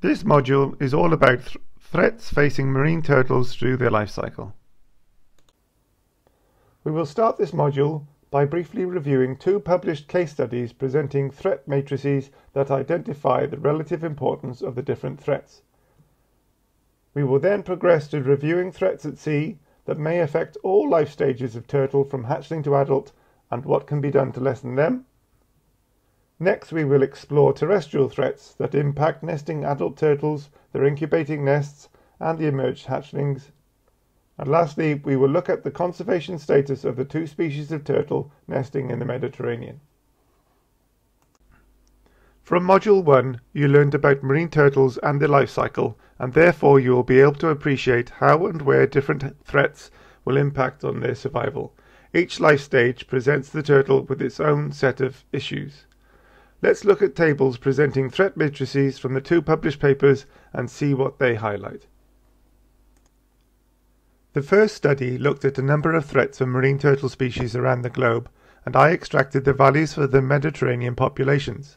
This module is all about th threats facing marine turtles through their life cycle. We will start this module by briefly reviewing two published case studies presenting threat matrices that identify the relative importance of the different threats. We will then progress to reviewing threats at sea that may affect all life stages of turtle from hatchling to adult and what can be done to lessen them. Next, we will explore terrestrial threats that impact nesting adult turtles, their incubating nests, and the emerged hatchlings. And lastly, we will look at the conservation status of the two species of turtle nesting in the Mediterranean. From Module 1, you learned about marine turtles and their life cycle, and therefore you will be able to appreciate how and where different threats will impact on their survival. Each life stage presents the turtle with its own set of issues. Let's look at tables presenting threat matrices from the two published papers and see what they highlight. The first study looked at a number of threats for marine turtle species around the globe, and I extracted the values for the Mediterranean populations.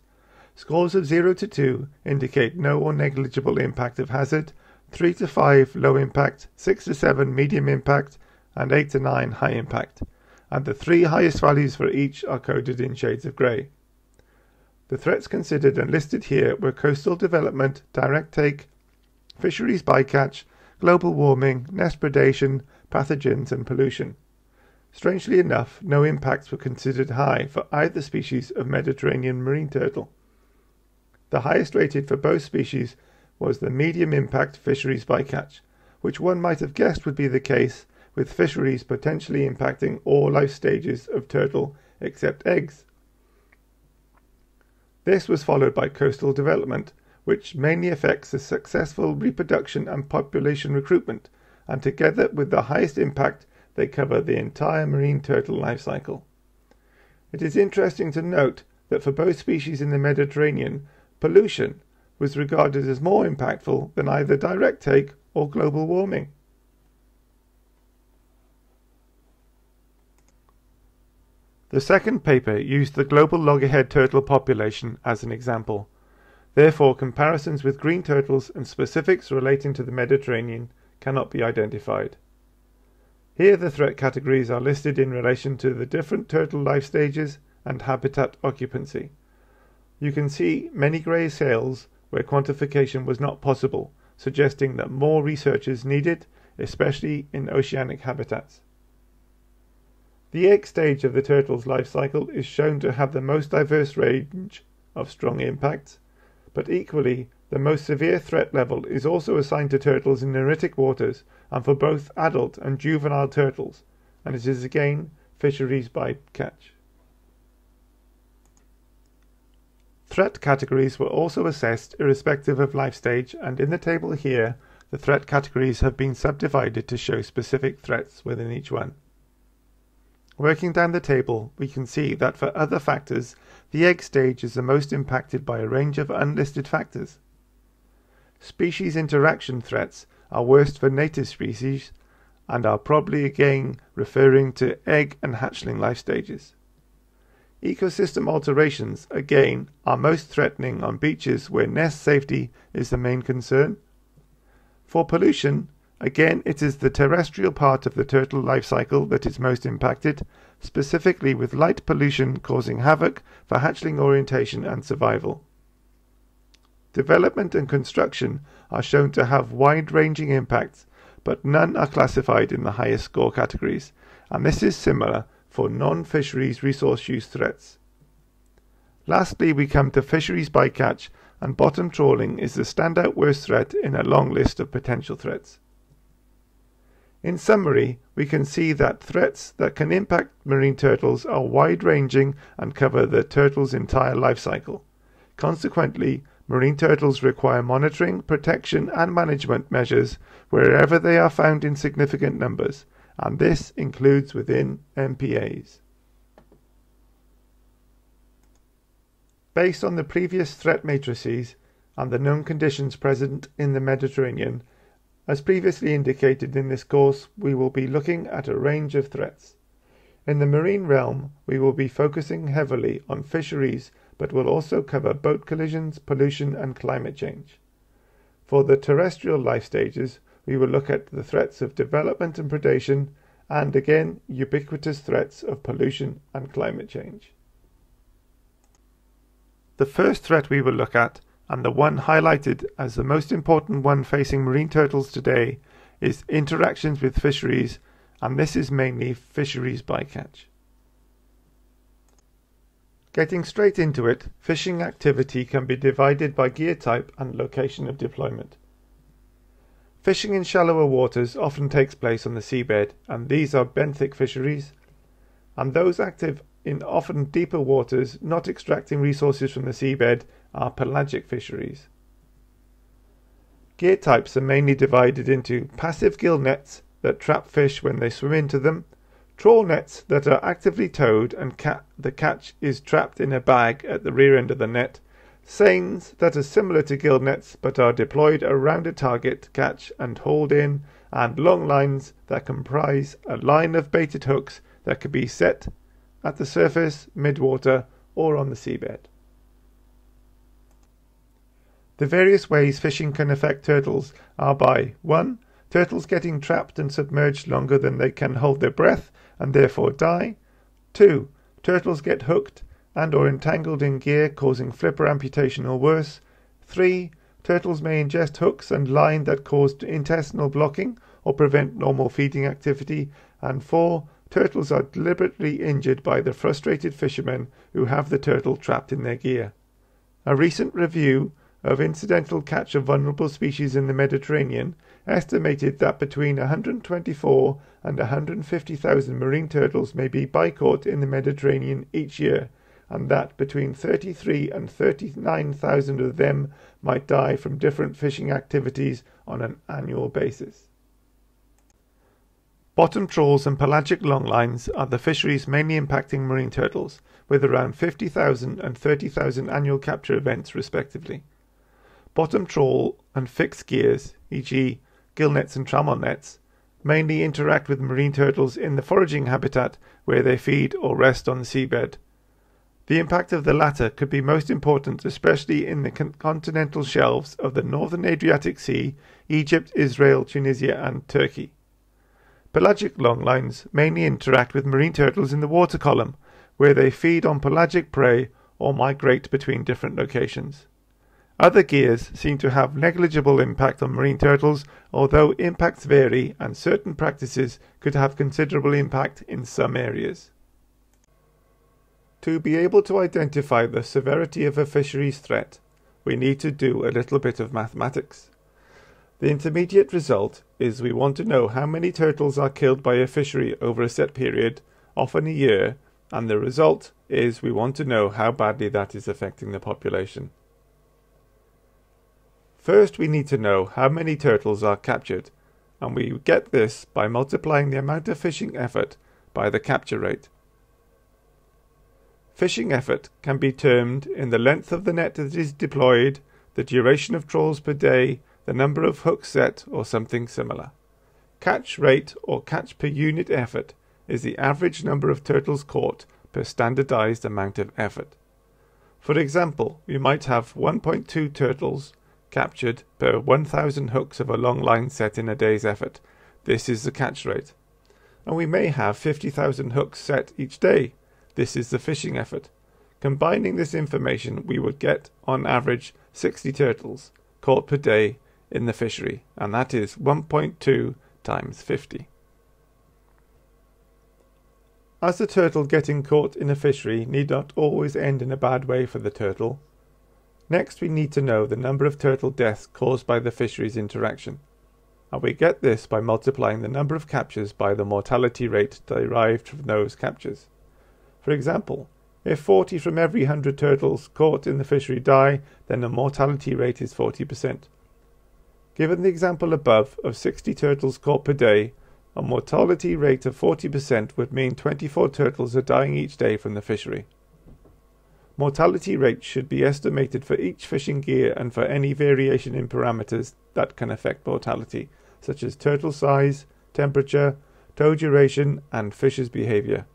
Scores of 0 to 2 indicate no or negligible impact of hazard, 3 to 5 low impact, 6 to 7 medium impact, and 8 to 9 high impact, and the three highest values for each are coded in shades of grey. The threats considered and listed here were coastal development, direct take, fisheries bycatch, global warming, nest predation, pathogens, and pollution. Strangely enough, no impacts were considered high for either species of Mediterranean marine turtle. The highest rated for both species was the medium impact fisheries bycatch, which one might have guessed would be the case with fisheries potentially impacting all life stages of turtle except eggs. This was followed by coastal development, which mainly affects the successful reproduction and population recruitment, and together with the highest impact, they cover the entire marine turtle life cycle. It is interesting to note that for both species in the Mediterranean, pollution was regarded as more impactful than either direct take or global warming. The second paper used the global loggerhead turtle population as an example. Therefore, comparisons with green turtles and specifics relating to the Mediterranean cannot be identified. Here the threat categories are listed in relation to the different turtle life stages and habitat occupancy. You can see many grey cells where quantification was not possible, suggesting that more research is needed, especially in oceanic habitats. The egg stage of the turtle's life cycle is shown to have the most diverse range of strong impacts, but equally, the most severe threat level is also assigned to turtles in neritic waters and for both adult and juvenile turtles, and it is again fisheries by catch. Threat categories were also assessed irrespective of life stage, and in the table here, the threat categories have been subdivided to show specific threats within each one. Working down the table, we can see that for other factors, the egg stage is the most impacted by a range of unlisted factors. Species interaction threats are worst for native species and are probably again referring to egg and hatchling life stages. Ecosystem alterations, again, are most threatening on beaches where nest safety is the main concern. For pollution, Again, it is the terrestrial part of the turtle life cycle that is most impacted, specifically with light pollution causing havoc for hatchling orientation and survival. Development and construction are shown to have wide-ranging impacts, but none are classified in the highest score categories, and this is similar for non-fisheries resource use threats. Lastly, we come to fisheries bycatch, and bottom trawling is the standout worst threat in a long list of potential threats. In summary, we can see that threats that can impact marine turtles are wide-ranging and cover the turtle's entire life cycle. Consequently, marine turtles require monitoring, protection and management measures wherever they are found in significant numbers, and this includes within MPAs. Based on the previous threat matrices and the known conditions present in the Mediterranean, as previously indicated in this course, we will be looking at a range of threats. In the marine realm, we will be focusing heavily on fisheries, but will also cover boat collisions, pollution, and climate change. For the terrestrial life stages, we will look at the threats of development and predation, and again, ubiquitous threats of pollution and climate change. The first threat we will look at, and the one highlighted as the most important one facing marine turtles today, is interactions with fisheries, and this is mainly fisheries bycatch. Getting straight into it, fishing activity can be divided by gear type and location of deployment. Fishing in shallower waters often takes place on the seabed, and these are benthic fisheries, and those active in often deeper waters not extracting resources from the seabed are pelagic fisheries. Gear types are mainly divided into passive gill nets that trap fish when they swim into them, Trawl nets that are actively towed and ca the catch is trapped in a bag at the rear end of the net. Seines that are similar to gill nets but are deployed around a target to catch and hauled in, and long lines that comprise a line of baited hooks that can be set at the surface, midwater, or on the seabed. The various ways fishing can affect turtles are by 1. Turtles getting trapped and submerged longer than they can hold their breath and therefore die. 2. Turtles get hooked and or entangled in gear causing flipper amputation or worse. 3. Turtles may ingest hooks and line that cause intestinal blocking or prevent normal feeding activity. And 4. Turtles are deliberately injured by the frustrated fishermen who have the turtle trapped in their gear. A recent review of incidental catch of vulnerable species in the Mediterranean estimated that between 124 and 150,000 marine turtles may be bycaught in the Mediterranean each year, and that between 33 and 39,000 of them might die from different fishing activities on an annual basis. Bottom trawls and pelagic longlines are the fisheries mainly impacting marine turtles, with around 50,000 and 30,000 annual capture events respectively. Bottom trawl and fixed gears, e.g. gill nets and trammel nets, mainly interact with marine turtles in the foraging habitat where they feed or rest on the seabed. The impact of the latter could be most important especially in the con continental shelves of the northern Adriatic Sea, Egypt, Israel, Tunisia and Turkey. Pelagic longlines mainly interact with marine turtles in the water column, where they feed on pelagic prey or migrate between different locations. Other gears seem to have negligible impact on marine turtles, although impacts vary and certain practices could have considerable impact in some areas. To be able to identify the severity of a fisheries threat, we need to do a little bit of mathematics. The intermediate result is we want to know how many turtles are killed by a fishery over a set period, often a year, and the result is we want to know how badly that is affecting the population. First we need to know how many turtles are captured, and we get this by multiplying the amount of fishing effort by the capture rate. Fishing effort can be termed in the length of the net that is deployed, the duration of trawls per day, the number of hooks set, or something similar. Catch rate or catch per unit effort is the average number of turtles caught per standardized amount of effort. For example, we might have 1.2 turtles captured per 1,000 hooks of a long line set in a day's effort. This is the catch rate. And we may have 50,000 hooks set each day. This is the fishing effort. Combining this information, we would get, on average, 60 turtles caught per day in the fishery, and that is 1.2 times 50. As the turtle getting caught in a fishery need not always end in a bad way for the turtle, Next, we need to know the number of turtle deaths caused by the fisheries interaction. And we get this by multiplying the number of captures by the mortality rate derived from those captures. For example, if 40 from every 100 turtles caught in the fishery die, then the mortality rate is 40%. Given the example above of 60 turtles caught per day, a mortality rate of 40% would mean 24 turtles are dying each day from the fishery. Mortality rates should be estimated for each fishing gear and for any variation in parameters that can affect mortality, such as turtle size, temperature, tow duration, and fish's behavior.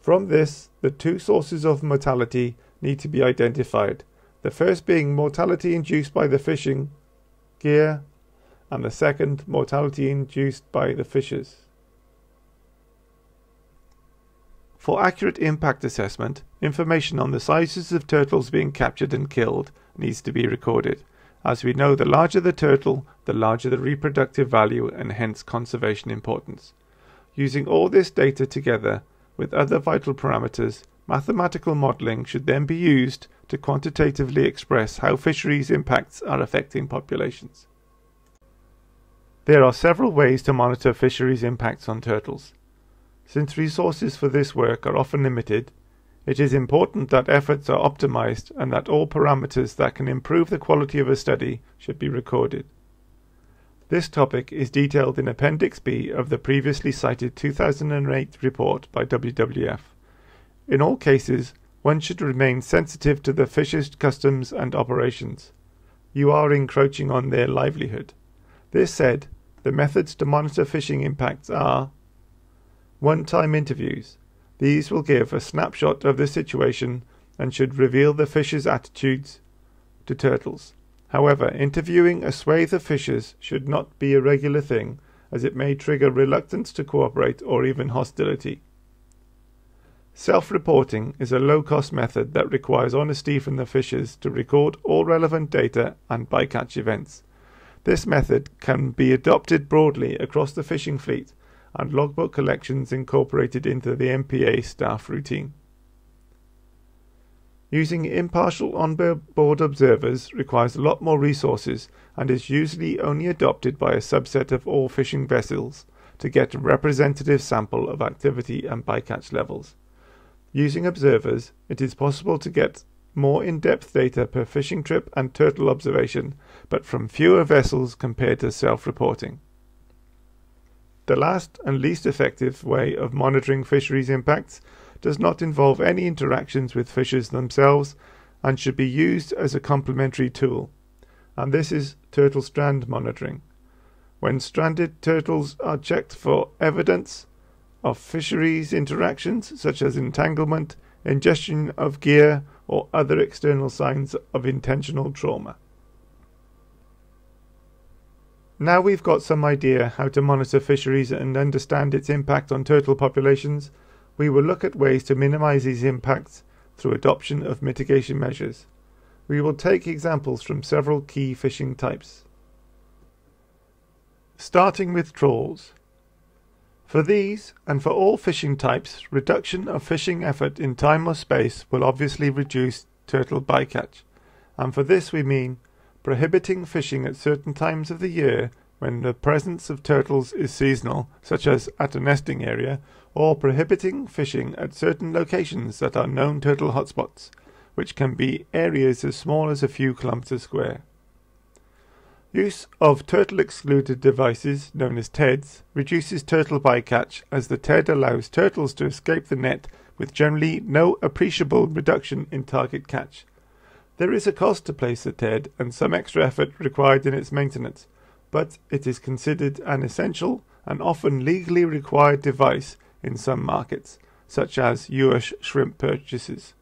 From this, the two sources of mortality need to be identified. The first being mortality induced by the fishing gear, and the second, mortality induced by the fishes. For accurate impact assessment, information on the sizes of turtles being captured and killed needs to be recorded. As we know, the larger the turtle, the larger the reproductive value and hence conservation importance. Using all this data together with other vital parameters, mathematical modelling should then be used to quantitatively express how fisheries impacts are affecting populations. There are several ways to monitor fisheries impacts on turtles. Since resources for this work are often limited, it is important that efforts are optimized and that all parameters that can improve the quality of a study should be recorded. This topic is detailed in Appendix B of the previously cited 2008 report by WWF. In all cases, one should remain sensitive to the fishers' customs and operations. You are encroaching on their livelihood. This said, the methods to monitor fishing impacts are one-time interviews. These will give a snapshot of the situation and should reveal the fishers' attitudes to turtles. However, interviewing a swathe of fishers should not be a regular thing, as it may trigger reluctance to cooperate or even hostility. Self-reporting is a low-cost method that requires honesty from the fishers to record all relevant data and bycatch events. This method can be adopted broadly across the fishing fleet and logbook collections incorporated into the MPA staff routine. Using impartial on-board observers requires a lot more resources and is usually only adopted by a subset of all fishing vessels to get a representative sample of activity and bycatch levels. Using observers, it is possible to get more in-depth data per fishing trip and turtle observation, but from fewer vessels compared to self-reporting. The last and least effective way of monitoring fisheries impacts does not involve any interactions with fishers themselves and should be used as a complementary tool, and this is turtle strand monitoring. When stranded turtles are checked for evidence of fisheries interactions such as entanglement, ingestion of gear, or other external signs of intentional trauma. Now we've got some idea how to monitor fisheries and understand its impact on turtle populations, we will look at ways to minimize these impacts through adoption of mitigation measures. We will take examples from several key fishing types. Starting with trawls. For these, and for all fishing types, reduction of fishing effort in time or space will obviously reduce turtle bycatch, and for this we mean prohibiting fishing at certain times of the year when the presence of turtles is seasonal, such as at a nesting area, or prohibiting fishing at certain locations that are known turtle hotspots, which can be areas as small as a few kilometers square. Use of turtle excluder devices, known as TEDs, reduces turtle bycatch as the TED allows turtles to escape the net with generally no appreciable reduction in target catch. There is a cost to place a TED and some extra effort required in its maintenance, but it is considered an essential and often legally required device in some markets, such as US shrimp purchases.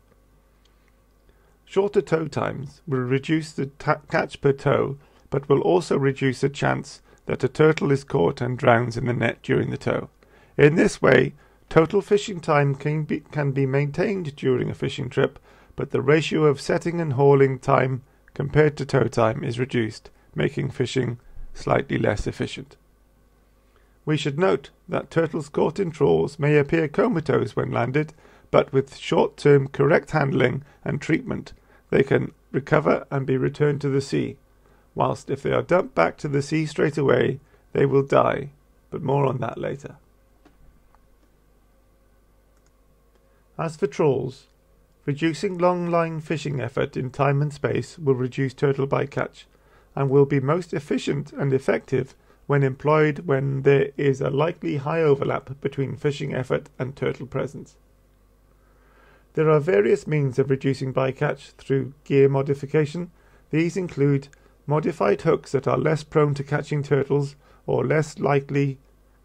Shorter tow times will reduce the catch per tow, but will also reduce the chance that a turtle is caught and drowns in the net during the tow. In this way, total fishing time can be, can be maintained during a fishing trip but the ratio of setting and hauling time compared to tow time is reduced, making fishing slightly less efficient. We should note that turtles caught in trawls may appear comatose when landed, but with short-term correct handling and treatment, they can recover and be returned to the sea, whilst if they are dumped back to the sea straight away, they will die, but more on that later. As for trawls, Reducing long-line fishing effort in time and space will reduce turtle bycatch and will be most efficient and effective when employed when there is a likely high overlap between fishing effort and turtle presence. There are various means of reducing bycatch through gear modification. These include modified hooks that are less prone to catching turtles or less likely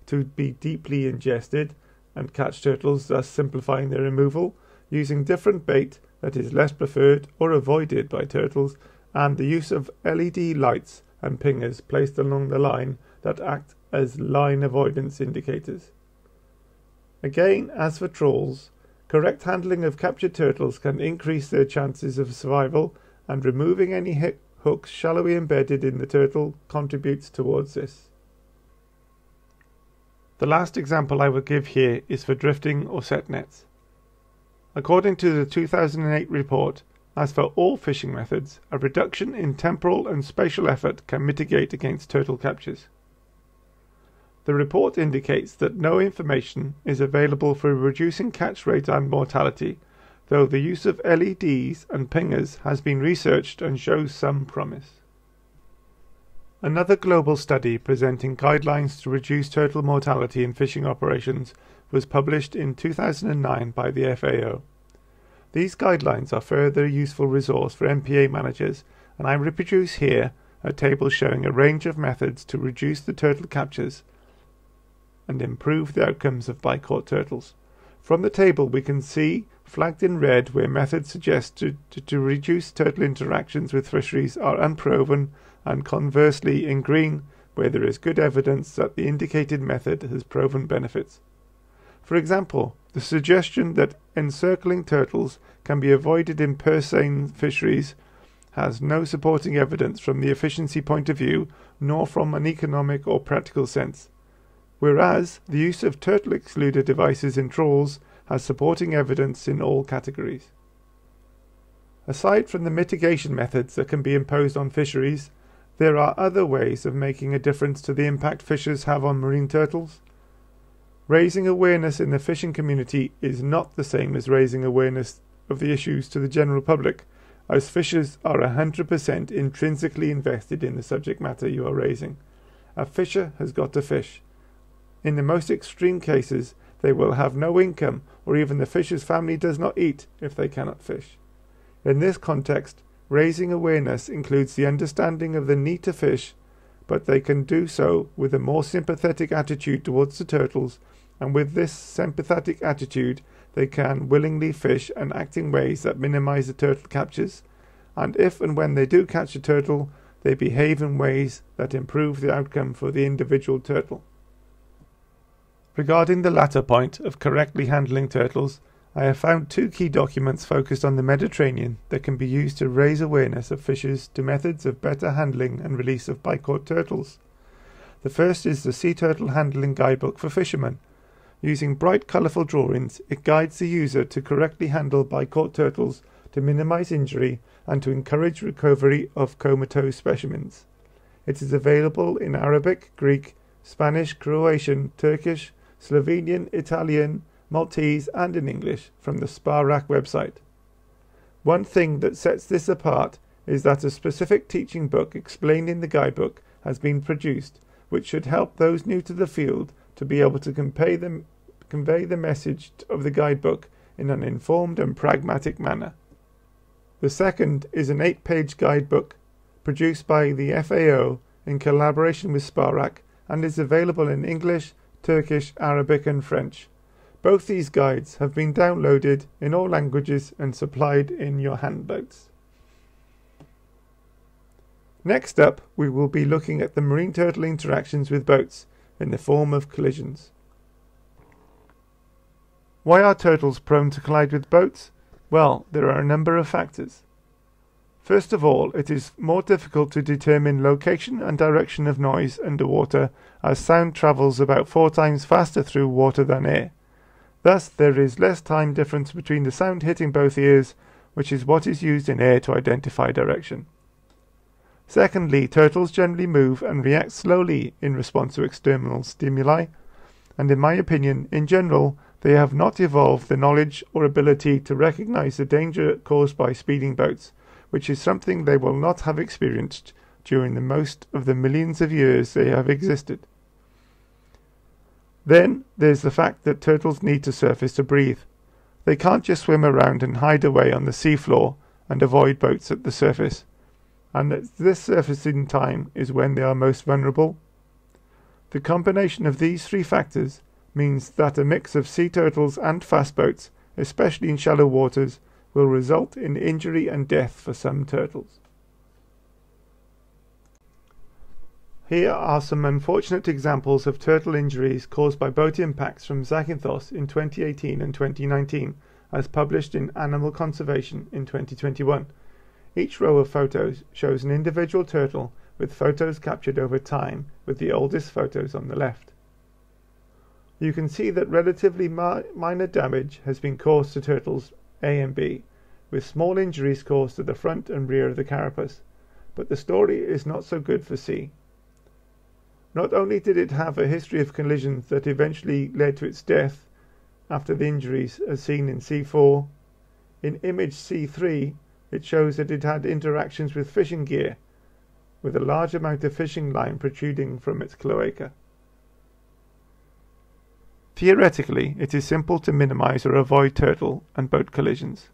to be deeply ingested and catch turtles, thus simplifying their removal, using different bait that is less preferred or avoided by turtles, and the use of LED lights and pingers placed along the line that act as line avoidance indicators. Again, as for trawls, correct handling of captured turtles can increase their chances of survival, and removing any hooks shallowly embedded in the turtle contributes towards this. The last example I will give here is for drifting or set nets. According to the 2008 report, as for all fishing methods, a reduction in temporal and spatial effort can mitigate against turtle captures. The report indicates that no information is available for reducing catch rate and mortality, though the use of LEDs and pingers has been researched and shows some promise. Another global study presenting guidelines to reduce turtle mortality in fishing operations was published in 2009 by the FAO. These guidelines are further useful resource for MPA managers, and I reproduce here a table showing a range of methods to reduce the turtle captures and improve the outcomes of bycaught turtles. From the table we can see flagged in red where methods suggested to, to reduce turtle interactions with fisheries are unproven and conversely in green where there is good evidence that the indicated method has proven benefits. For example, the suggestion that encircling turtles can be avoided in purse seine fisheries has no supporting evidence from the efficiency point of view nor from an economic or practical sense whereas the use of turtle excluder devices in trawls has supporting evidence in all categories. Aside from the mitigation methods that can be imposed on fisheries, there are other ways of making a difference to the impact fishers have on marine turtles. Raising awareness in the fishing community is not the same as raising awareness of the issues to the general public, as fishers are 100% intrinsically invested in the subject matter you are raising. A fisher has got to fish. In the most extreme cases, they will have no income, or even the fisher's family does not eat if they cannot fish. In this context, raising awareness includes the understanding of the need to fish, but they can do so with a more sympathetic attitude towards the turtles, and with this sympathetic attitude, they can willingly fish and act in ways that minimize the turtle captures, and if and when they do catch a turtle, they behave in ways that improve the outcome for the individual turtle. Regarding the latter point of correctly handling turtles, I have found two key documents focused on the Mediterranean that can be used to raise awareness of fishers to methods of better handling and release of bycaught turtles. The first is the Sea Turtle Handling Guidebook for Fishermen. Using bright, colourful drawings, it guides the user to correctly handle bycaught turtles to minimize injury and to encourage recovery of comatose specimens. It is available in Arabic, Greek, Spanish, Croatian, Turkish, Slovenian, Italian, Maltese, and in English from the SPA/RAC website. One thing that sets this apart is that a specific teaching book explaining the guidebook has been produced, which should help those new to the field to be able to convey the, convey the message of the guidebook in an informed and pragmatic manner. The second is an eight page guidebook produced by the FAO in collaboration with SPA/RAC and is available in English, Turkish, Arabic, and French. Both these guides have been downloaded in all languages and supplied in your handouts. Next up, we will be looking at the marine turtle interactions with boats in the form of collisions. Why are turtles prone to collide with boats? Well, there are a number of factors. First of all, it is more difficult to determine location and direction of noise underwater as sound travels about four times faster through water than air. Thus, there is less time difference between the sound hitting both ears, which is what is used in air to identify direction. Secondly, turtles generally move and react slowly in response to external stimuli, and in my opinion, in general, they have not evolved the knowledge or ability to recognize the danger caused by speeding boats which is something they will not have experienced during the most of the millions of years they have existed. Then there's the fact that turtles need to surface to breathe. They can't just swim around and hide away on the seafloor and avoid boats at the surface. And this surfacing time is when they are most vulnerable. The combination of these three factors means that a mix of sea turtles and fast boats, especially in shallow waters, will result in injury and death for some turtles. Here are some unfortunate examples of turtle injuries caused by boat impacts from Zakynthos in 2018 and 2019, as published in Animal Conservation in 2021. Each row of photos shows an individual turtle with photos captured over time, with the oldest photos on the left. You can see that relatively mi minor damage has been caused to turtles A and B, with small injuries caused to the front and rear of the carapace, but the story is not so good for C. Not only did it have a history of collisions that eventually led to its death after the injuries as seen in C4, in image C3 it shows that it had interactions with fishing gear, with a large amount of fishing line protruding from its cloaca. Theoretically, it is simple to minimize or avoid turtle and boat collisions.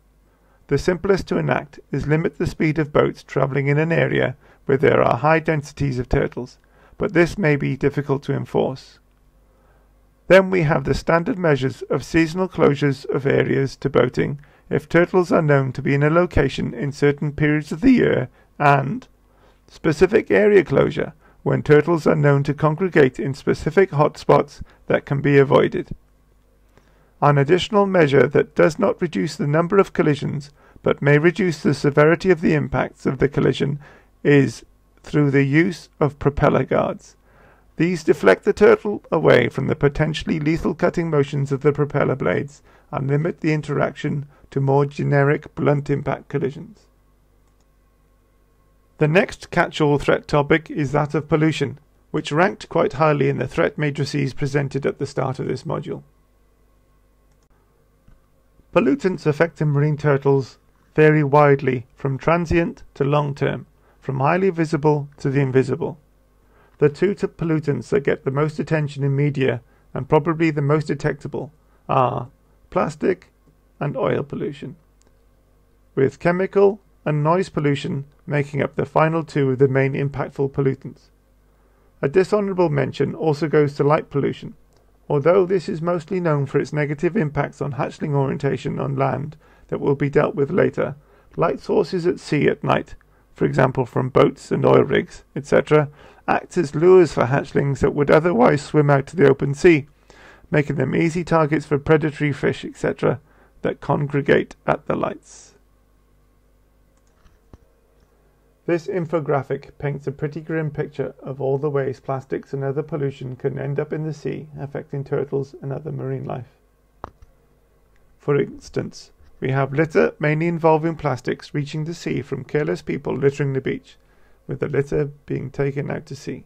The simplest to enact is limit the speed of boats traveling in an area where there are high densities of turtles but this may be difficult to enforce. Then we have the standard measures of seasonal closures of areas to boating if turtles are known to be in a location in certain periods of the year and specific area closure when turtles are known to congregate in specific hotspots that can be avoided. An additional measure that does not reduce the number of collisions but may reduce the severity of the impacts of the collision is through the use of propeller guards. These deflect the turtle away from the potentially lethal cutting motions of the propeller blades and limit the interaction to more generic blunt impact collisions. The next catch-all threat topic is that of pollution, which ranked quite highly in the threat matrices presented at the start of this module. Pollutants affecting marine turtles vary widely from transient to long-term from highly visible to the invisible. The two pollutants that get the most attention in media and probably the most detectable are plastic and oil pollution, with chemical and noise pollution making up the final two of the main impactful pollutants. A dishonorable mention also goes to light pollution. Although this is mostly known for its negative impacts on hatchling orientation on land that will be dealt with later, light sources at sea at night for example from boats and oil rigs, etc., act as lures for hatchlings that would otherwise swim out to the open sea, making them easy targets for predatory fish, etc., that congregate at the lights. This infographic paints a pretty grim picture of all the ways plastics and other pollution can end up in the sea, affecting turtles and other marine life. For instance, we have litter mainly involving plastics reaching the sea from careless people littering the beach, with the litter being taken out to sea.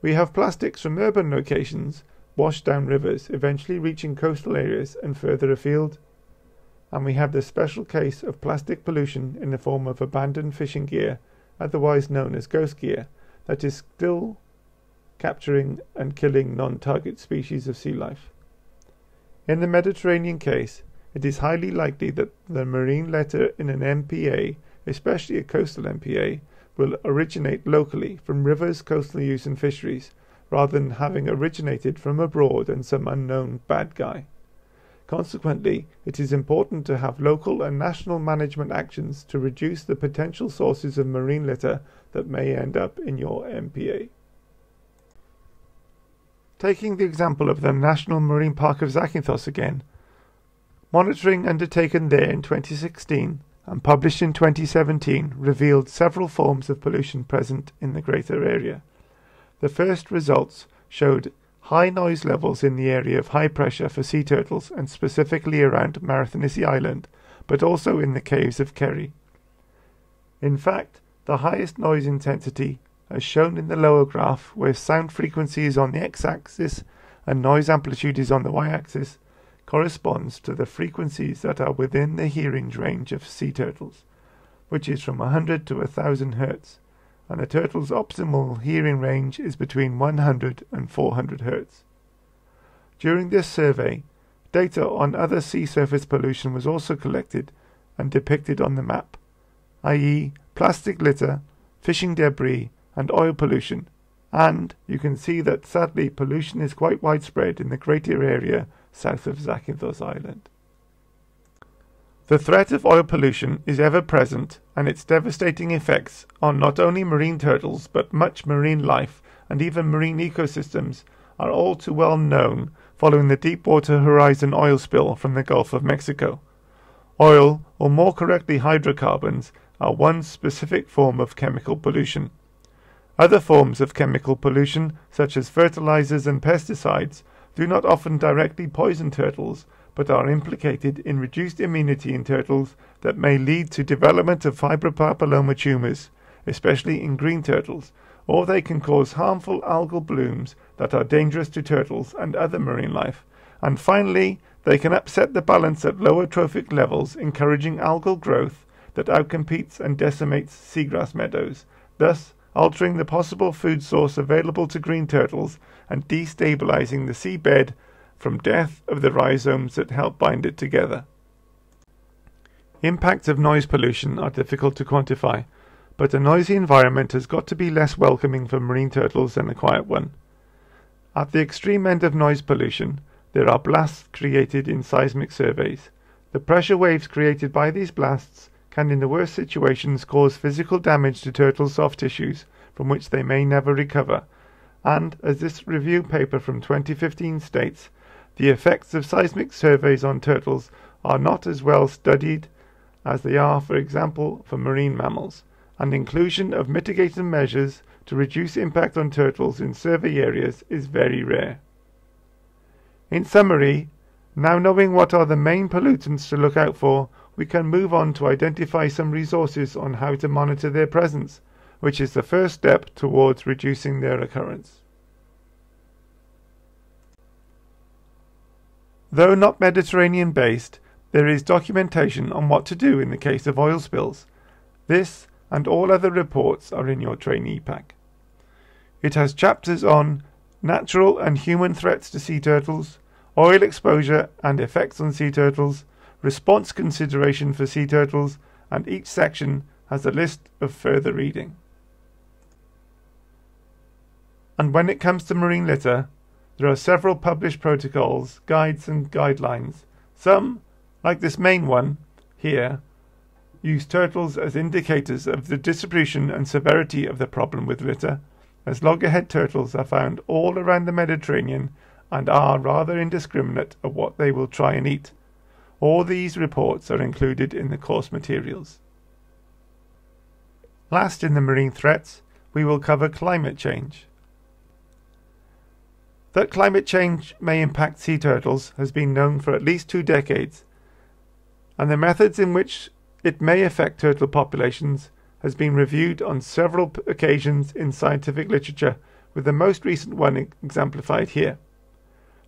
We have plastics from urban locations washed down rivers, eventually reaching coastal areas and further afield. And we have the special case of plastic pollution in the form of abandoned fishing gear, otherwise known as ghost gear, that is still capturing and killing non target species of sea life. In the Mediterranean case, it is highly likely that the marine litter in an MPA, especially a coastal MPA, will originate locally from rivers, coastal use, and fisheries, rather than having originated from abroad and some unknown bad guy. Consequently, it is important to have local and national management actions to reduce the potential sources of marine litter that may end up in your MPA. Taking the example of the National Marine Park of Zakynthos again, Monitoring undertaken there in 2016 and published in 2017 revealed several forms of pollution present in the greater area. The first results showed high noise levels in the area of high pressure for sea turtles and specifically around Marathonisi Island, but also in the caves of Keri. In fact, the highest noise intensity, as shown in the lower graph, where sound frequency is on the x-axis and noise amplitude is on the y-axis, corresponds to the frequencies that are within the hearing range of sea turtles, which is from 100 to 1000 Hz, and a turtle's optimal hearing range is between 100 and 400 Hz. During this survey, data on other sea surface pollution was also collected and depicted on the map, i.e., plastic litter, fishing debris, and oil pollution. And you can see that sadly pollution is quite widespread in the greater area south of Zakynthos Island. The threat of oil pollution is ever present, and its devastating effects on not only marine turtles but much marine life and even marine ecosystems are all too well known following the Deepwater Horizon oil spill from the Gulf of Mexico. Oil, or more correctly hydrocarbons, are one specific form of chemical pollution. Other forms of chemical pollution, such as fertilizers and pesticides, do not often directly poison turtles, but are implicated in reduced immunity in turtles that may lead to development of fibropapilloma tumors, especially in green turtles, or they can cause harmful algal blooms that are dangerous to turtles and other marine life. And finally, they can upset the balance at lower trophic levels, encouraging algal growth that outcompetes and decimates seagrass meadows, thus altering the possible food source available to green turtles and destabilizing the seabed from death of the rhizomes that help bind it together. Impacts of noise pollution are difficult to quantify, but a noisy environment has got to be less welcoming for marine turtles than a quiet one. At the extreme end of noise pollution, there are blasts created in seismic surveys. The pressure waves created by these blasts can in the worst situations cause physical damage to turtle soft tissues from which they may never recover. And, as this review paper from 2015 states, the effects of seismic surveys on turtles are not as well studied as they are, for example, for marine mammals, and inclusion of mitigating measures to reduce impact on turtles in survey areas is very rare. In summary, now knowing what are the main pollutants to look out for, we can move on to identify some resources on how to monitor their presence, which is the first step towards reducing their occurrence. Though not Mediterranean based, there is documentation on what to do in the case of oil spills. This and all other reports are in your trainee pack. It has chapters on natural and human threats to sea turtles, oil exposure and effects on sea turtles, response consideration for sea turtles, and each section has a list of further reading. And when it comes to marine litter, there are several published protocols, guides, and guidelines. Some, like this main one here, use turtles as indicators of the distribution and severity of the problem with litter, as loggerhead turtles are found all around the Mediterranean and are rather indiscriminate of what they will try and eat. All these reports are included in the course materials. Last in the marine threats, we will cover climate change. That climate change may impact sea turtles has been known for at least two decades, and the methods in which it may affect turtle populations has been reviewed on several occasions in scientific literature, with the most recent one exemplified here.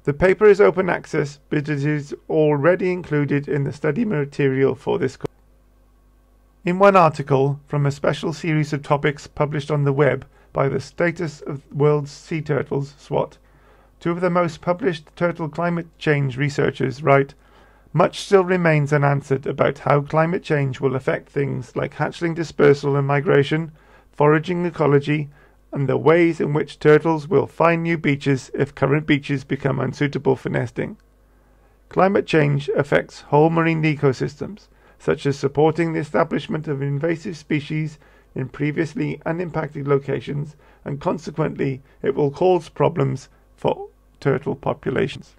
The paper is open access, but it is already included in the study material for this course. In one article from a special series of topics published on the web by the Status of World's Sea Turtles, SWOT, two of the most published turtle climate change researchers write, much still remains unanswered about how climate change will affect things like hatchling dispersal and migration, foraging ecology, and the ways in which turtles will find new beaches if current beaches become unsuitable for nesting. Climate change affects whole marine ecosystems, such as supporting the establishment of invasive species in previously unimpacted locations, and consequently, it will cause problems for turtle populations.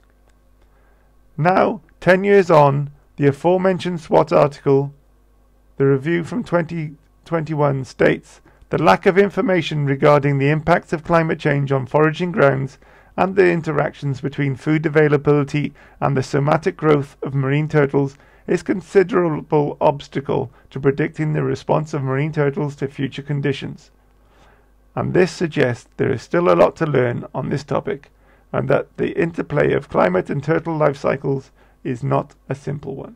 Now, 10 years on, the aforementioned SWOT article, the review from 2021 states the lack of information regarding the impacts of climate change on foraging grounds and the interactions between food availability and the somatic growth of marine turtles is considerable obstacle to predicting the response of marine turtles to future conditions. And this suggests there is still a lot to learn on this topic and that the interplay of climate and turtle life cycles is not a simple one.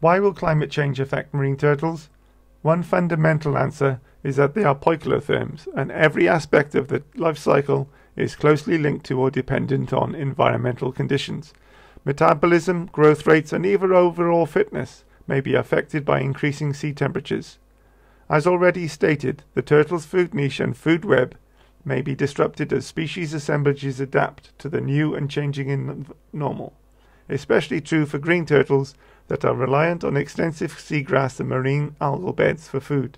Why will climate change affect marine turtles? One fundamental answer is that they are poikilotherms, and every aspect of the life cycle is closely linked to or dependent on environmental conditions. Metabolism, growth rates, and even overall fitness may be affected by increasing sea temperatures. As already stated, the turtle's food niche and food web may be disrupted as species assemblages adapt to the new and changing normal. especially true for green turtles that are reliant on extensive seagrass and marine algal beds for food.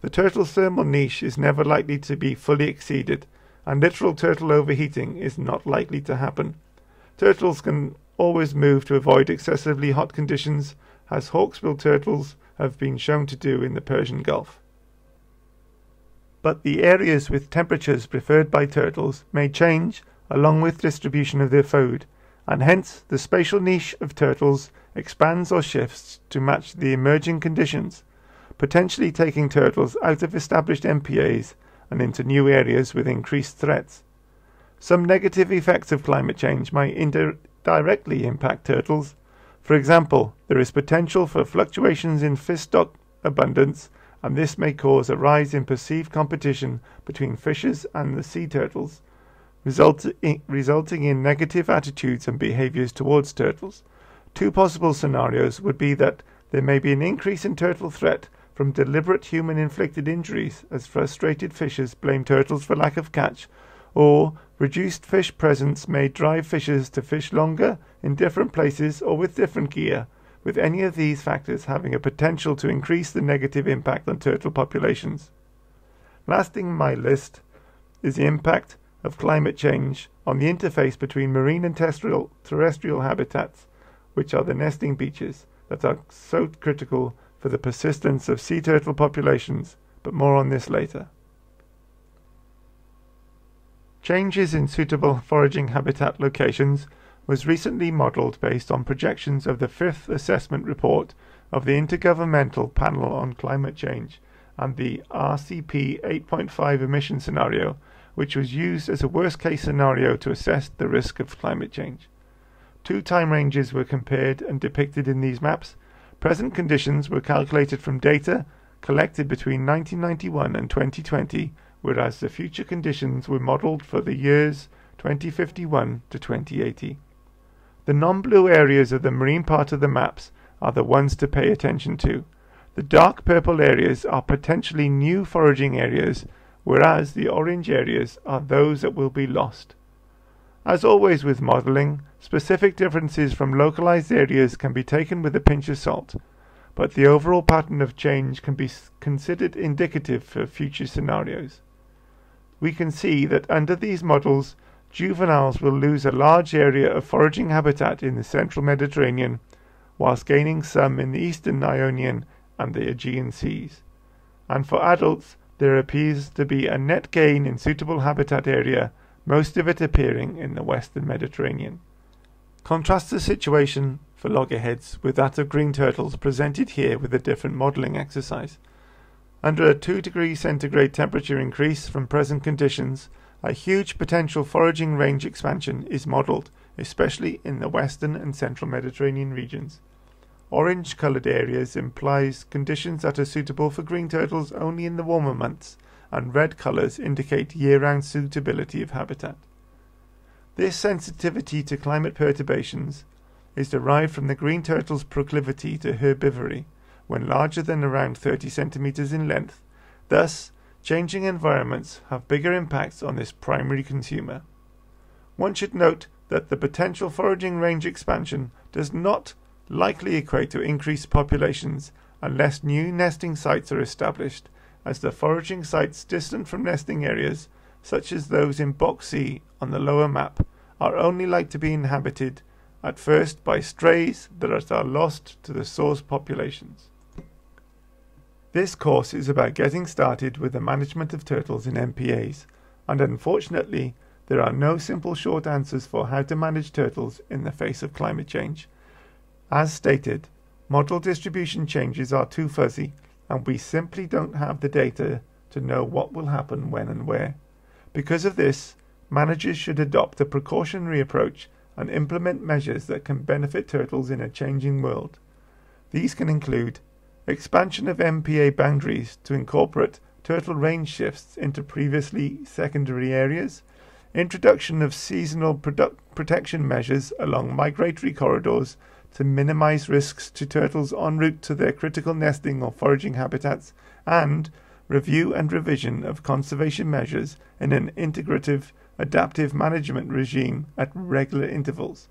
The turtle's thermal niche is never likely to be fully exceeded, and literal turtle overheating is not likely to happen. Turtles can always move to avoid excessively hot conditions, as hawksbill turtles have been shown to do in the Persian Gulf. But the areas with temperatures preferred by turtles may change along with distribution of their food, and hence the spatial niche of turtles expands or shifts to match the emerging conditions, potentially taking turtles out of established MPAs and into new areas with increased threats. Some negative effects of climate change might indirectly impact turtles. For example, there is potential for fluctuations in fish stock abundance, and this may cause a rise in perceived competition between fishes and the sea turtles, in, resulting in negative attitudes and behaviors towards turtles. Two possible scenarios would be that there may be an increase in turtle threat from deliberate human inflicted injuries as frustrated fishers blame turtles for lack of catch, or reduced fish presence may drive fishers to fish longer in different places or with different gear, with any of these factors having a potential to increase the negative impact on turtle populations. Lasting my list is the impact of climate change on the interface between marine and terrestrial, terrestrial habitats, which are the nesting beaches that are so critical for the persistence of sea turtle populations, but more on this later. Changes in suitable foraging habitat locations was recently modelled based on projections of the fifth assessment report of the Intergovernmental Panel on Climate Change and the RCP 8.5 emission scenario which was used as a worst case scenario to assess the risk of climate change. Two time ranges were compared and depicted in these maps. Present conditions were calculated from data collected between 1991 and 2020, whereas the future conditions were modelled for the years 2051 to 2080. The non-blue areas of the marine part of the maps are the ones to pay attention to. The dark purple areas are potentially new foraging areas whereas the orange areas are those that will be lost. As always with modelling, specific differences from localized areas can be taken with a pinch of salt, but the overall pattern of change can be considered indicative for future scenarios. We can see that under these models, juveniles will lose a large area of foraging habitat in the central Mediterranean, whilst gaining some in the eastern Ionian and the Aegean seas. And for adults, there appears to be a net gain in suitable habitat area, most of it appearing in the western Mediterranean. Contrast the situation for loggerheads with that of green turtles presented here with a different modelling exercise. Under a 2 degree centigrade temperature increase from present conditions, a huge potential foraging range expansion is modelled, especially in the western and central Mediterranean regions. Orange coloured areas implies conditions that are suitable for green turtles only in the warmer months, and red colours indicate year-round suitability of habitat. This sensitivity to climate perturbations is derived from the green turtle's proclivity to herbivory when larger than around 30 centimeters in length. Thus, changing environments have bigger impacts on this primary consumer. One should note that the potential foraging range expansion does not likely equate to increased populations unless new nesting sites are established, as the foraging sites distant from nesting areas, such as those in Box C on the lower map, are only like to be inhabited at first by strays that are lost to the source populations. This course is about getting started with the management of turtles in MPAs, and unfortunately, there are no simple short answers for how to manage turtles in the face of climate change. As stated, model distribution changes are too fuzzy, and we simply don't have the data to know what will happen when and where. Because of this, managers should adopt a precautionary approach and implement measures that can benefit turtles in a changing world. These can include expansion of MPA boundaries to incorporate turtle range shifts into previously secondary areas, introduction of seasonal protection measures along migratory corridors to minimize risks to turtles en route to their critical nesting or foraging habitats, and review and revision of conservation measures in an integrative adaptive management regime at regular intervals.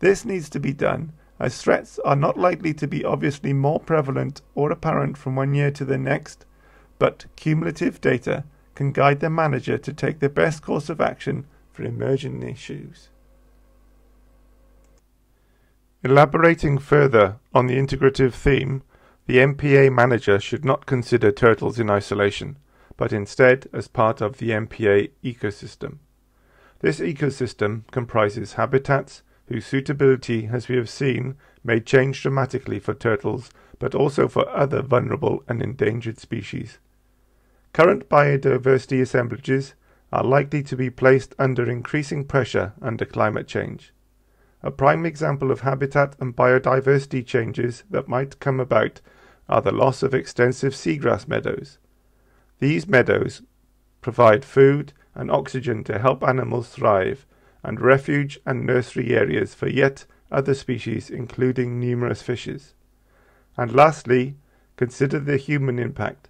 This needs to be done as threats are not likely to be obviously more prevalent or apparent from one year to the next, but cumulative data can guide the manager to take the best course of action for emerging issues. Elaborating further on the integrative theme, the MPA manager should not consider turtles in isolation, but instead as part of the MPA ecosystem. This ecosystem comprises habitats whose suitability, as we have seen, may change dramatically for turtles, but also for other vulnerable and endangered species. Current biodiversity assemblages are likely to be placed under increasing pressure under climate change. A prime example of habitat and biodiversity changes that might come about are the loss of extensive seagrass meadows. These meadows provide food and oxygen to help animals thrive, and refuge and nursery areas for yet other species, including numerous fishes. And lastly, consider the human impact.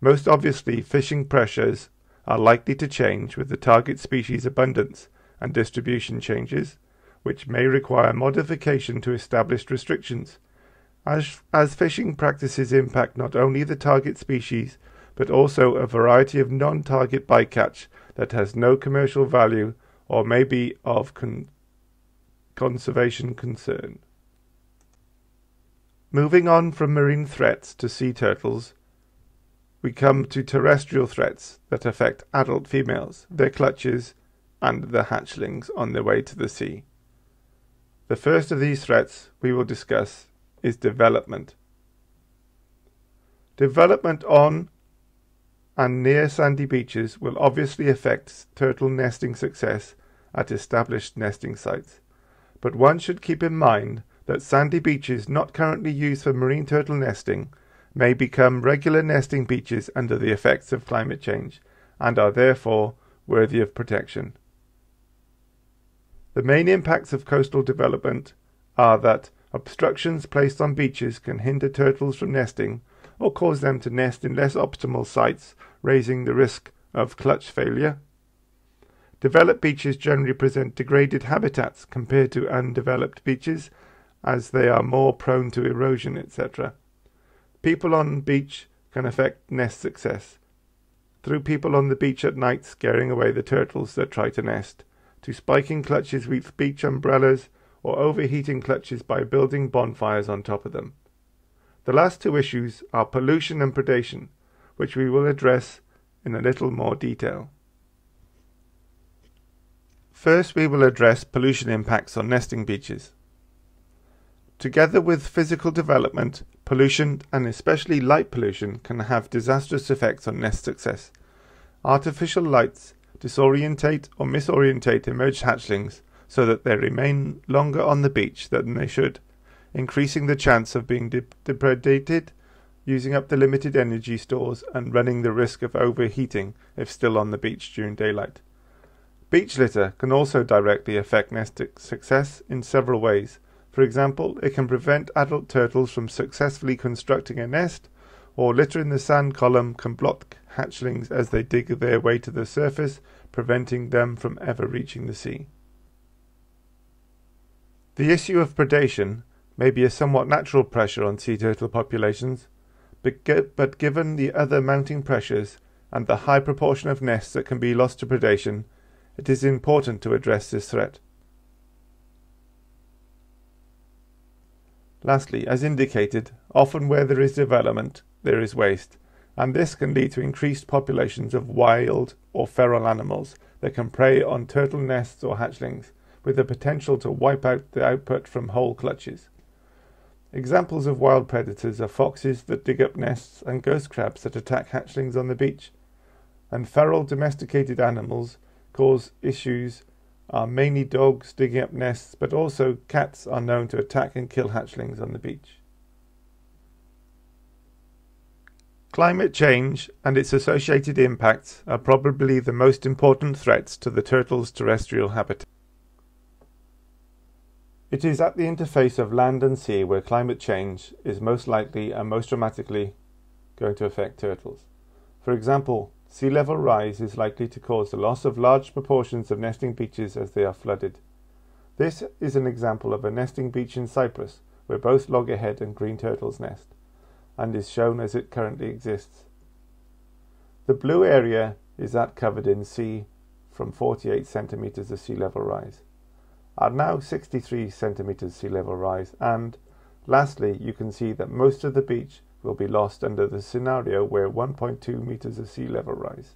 Most obviously, fishing pressures are likely to change with the target species abundance and distribution changes, which may require modification to established restrictions. As, as fishing practices impact not only the target species, but also a variety of non-target bycatch that has no commercial value or may be of con conservation concern. Moving on from marine threats to sea turtles, we come to terrestrial threats that affect adult females, their clutches, and the hatchlings on their way to the sea. The first of these threats we will discuss is development. Development on and near sandy beaches will obviously affect turtle nesting success at established nesting sites, but one should keep in mind that sandy beaches not currently used for marine turtle nesting may become regular nesting beaches under the effects of climate change and are therefore worthy of protection. The main impacts of coastal development are that obstructions placed on beaches can hinder turtles from nesting or cause them to nest in less optimal sites, raising the risk of clutch failure. Developed beaches generally present degraded habitats compared to undeveloped beaches, as they are more prone to erosion, etc. People on beach can affect nest success. Through people on the beach at night scaring away the turtles that try to nest, to spiking clutches with beach umbrellas, or overheating clutches by building bonfires on top of them. The last two issues are pollution and predation, which we will address in a little more detail. First, we will address pollution impacts on nesting beaches. Together with physical development, pollution, and especially light pollution, can have disastrous effects on nest success. Artificial lights disorientate or misorientate emerged hatchlings so that they remain longer on the beach than they should, increasing the chance of being de- depredated, using up the limited energy stores, and running the risk of overheating if still on the beach during daylight. Beach litter can also directly affect nest success in several ways. For example, it can prevent adult turtles from successfully constructing a nest, or litter in the sand column can block hatchlings as they dig their way to the surface, preventing them from ever reaching the sea. The issue of predation may be a somewhat natural pressure on sea turtle populations, but given the other mounting pressures and the high proportion of nests that can be lost to predation, it is important to address this threat. Lastly, as indicated, often where there is development, there is waste, and this can lead to increased populations of wild or feral animals that can prey on turtle nests or hatchlings, with the potential to wipe out the output from whole clutches. Examples of wild predators are foxes that dig up nests and ghost crabs that attack hatchlings on the beach. And feral domesticated animals cause issues are mainly dogs digging up nests, but also cats are known to attack and kill hatchlings on the beach. Climate change and its associated impacts are probably the most important threats to the turtle's terrestrial habitat. It is at the interface of land and sea where climate change is most likely and most dramatically going to affect turtles. For example, Sea level rise is likely to cause the loss of large proportions of nesting beaches as they are flooded. This is an example of a nesting beach in Cyprus, where both loggerhead and green turtles nest, and is shown as it currently exists. The blue area is that covered in sea from 48 centimetres of sea level rise, are now 63 centimetres sea level rise, and lastly, you can see that most of the beach will be lost under the scenario where 1.2 metres of sea level rise.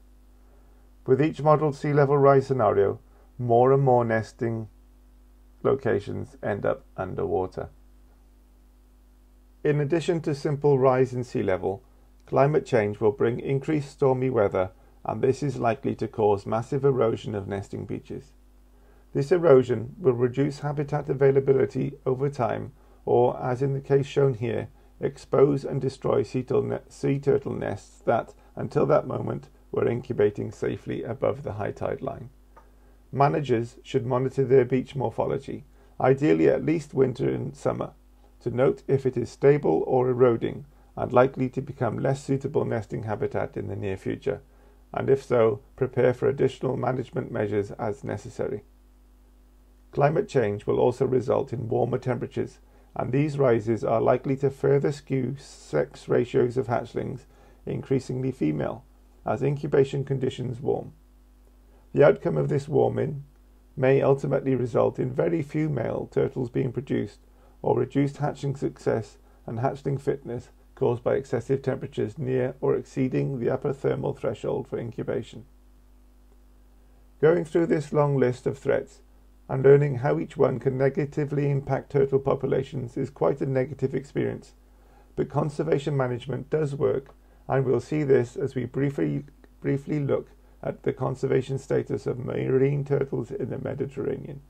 With each modelled sea level rise scenario, more and more nesting locations end up underwater. In addition to simple rise in sea level, climate change will bring increased stormy weather and this is likely to cause massive erosion of nesting beaches. This erosion will reduce habitat availability over time or, as in the case shown here, expose and destroy sea turtle nests that, until that moment, were incubating safely above the high tide line. Managers should monitor their beach morphology, ideally at least winter and summer, to note if it is stable or eroding and likely to become less suitable nesting habitat in the near future, and if so, prepare for additional management measures as necessary. Climate change will also result in warmer temperatures, and these rises are likely to further skew sex ratios of hatchlings, increasingly female, as incubation conditions warm. The outcome of this warming may ultimately result in very few male turtles being produced, or reduced hatching success and hatchling fitness caused by excessive temperatures near or exceeding the upper thermal threshold for incubation. Going through this long list of threats and learning how each one can negatively impact turtle populations is quite a negative experience, but conservation management does work, and we'll see this as we briefly, briefly look at the conservation status of marine turtles in the Mediterranean.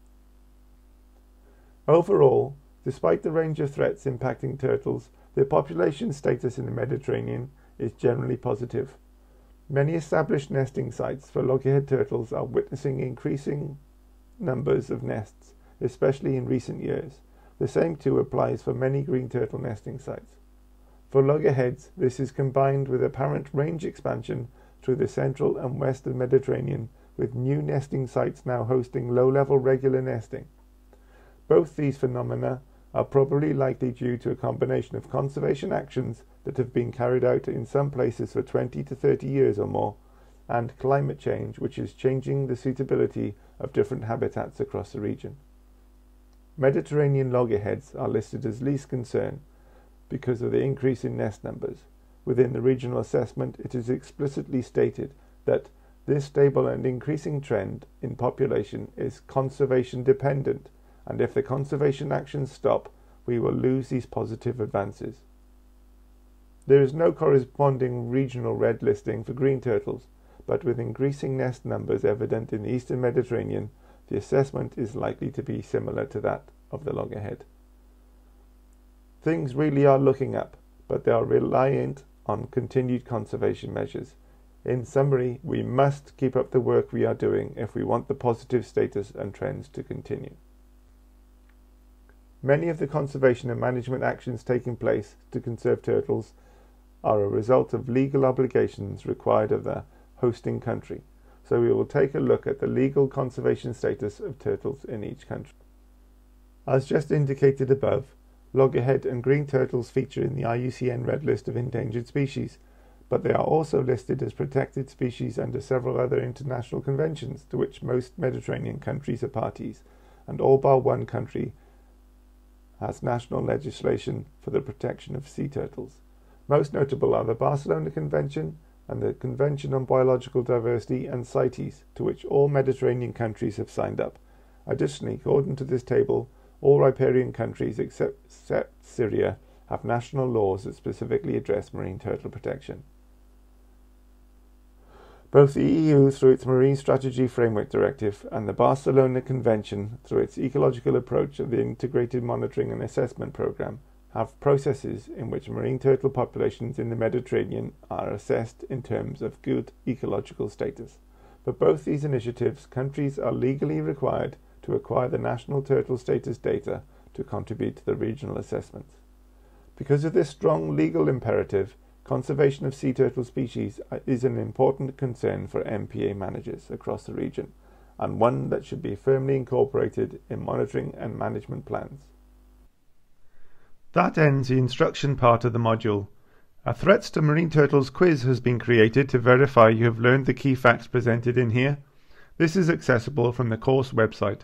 Overall, despite the range of threats impacting turtles, the population status in the Mediterranean is generally positive. Many established nesting sites for loggerhead turtles are witnessing increasing numbers of nests, especially in recent years. The same too applies for many green turtle nesting sites. For loggerheads, this is combined with apparent range expansion through the central and western Mediterranean, with new nesting sites now hosting low-level regular nesting. Both these phenomena are probably likely due to a combination of conservation actions that have been carried out in some places for 20 to 30 years or more, and climate change, which is changing the suitability of different habitats across the region. Mediterranean loggerheads are listed as least concern because of the increase in nest numbers. Within the regional assessment, it is explicitly stated that this stable and increasing trend in population is conservation dependent and if the conservation actions stop, we will lose these positive advances. There is no corresponding regional red listing for green turtles, but with increasing nest numbers evident in the eastern Mediterranean, the assessment is likely to be similar to that of the loggerhead. Things really are looking up, but they are reliant on continued conservation measures. In summary, we must keep up the work we are doing if we want the positive status and trends to continue. Many of the conservation and management actions taking place to conserve turtles are a result of legal obligations required of the hosting country. So we will take a look at the legal conservation status of turtles in each country. As just indicated above, loggerhead and green turtles feature in the IUCN Red List of Endangered Species, but they are also listed as protected species under several other international conventions to which most Mediterranean countries are parties, and all bar one country has national legislation for the protection of sea turtles. Most notable are the Barcelona Convention and the Convention on Biological Diversity and CITES, to which all Mediterranean countries have signed up. Additionally, according to this table, all riparian countries except, except Syria have national laws that specifically address marine turtle protection. Both the EU, through its Marine Strategy Framework Directive, and the Barcelona Convention, through its ecological approach of the Integrated Monitoring and Assessment Programme, have processes in which marine turtle populations in the Mediterranean are assessed in terms of good ecological status. For both these initiatives, countries are legally required to acquire the national turtle status data to contribute to the regional assessments. Because of this strong legal imperative, Conservation of sea turtle species is an important concern for MPA managers across the region, and one that should be firmly incorporated in monitoring and management plans. That ends the instruction part of the module. A Threats to Marine Turtles quiz has been created to verify you have learned the key facts presented in here. This is accessible from the course website.